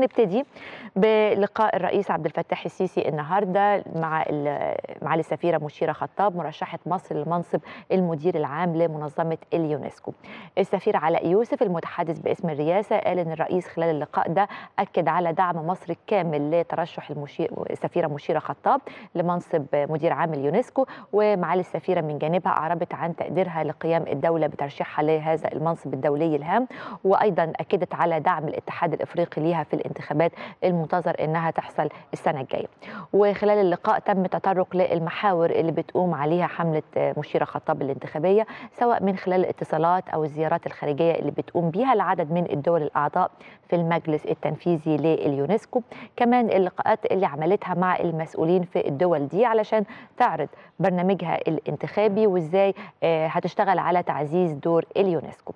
هنبتدي بلقاء الرئيس عبد الفتاح السيسي النهارده مع معالي السفيرة مشيرة خطاب مرشحة مصر لمنصب المدير العام لمنظمة اليونسكو. السفير علاء يوسف المتحدث باسم الرئاسة قال إن الرئيس خلال اللقاء ده أكد على دعم مصر الكامل لترشح المشير السفيرة مشيرة خطاب لمنصب مدير عام اليونسكو ومعالي السفيرة من جانبها أعربت عن تقديرها لقيام الدولة بترشيحها لهذا المنصب الدولي الهام وأيضا أكدت على دعم الاتحاد الإفريقي ليها في الانتخابات المنتظر إنها تحصل السنة الجاية. وخلال اللقاء تم تطرق للمحاور اللي بتقوم عليها حملة مشيره خطاب الانتخابية سواء من خلال الاتصالات أو الزيارات الخارجية اللي بتقوم بيها لعدد من الدول الأعضاء في المجلس التنفيذي لليونسكو، كمان اللقاءات اللي عملتها مع المسؤولين في الدول دي علشان تعرض برنامجها الانتخابي وإزاي هتشتغل على تعزيز دور اليونسكو.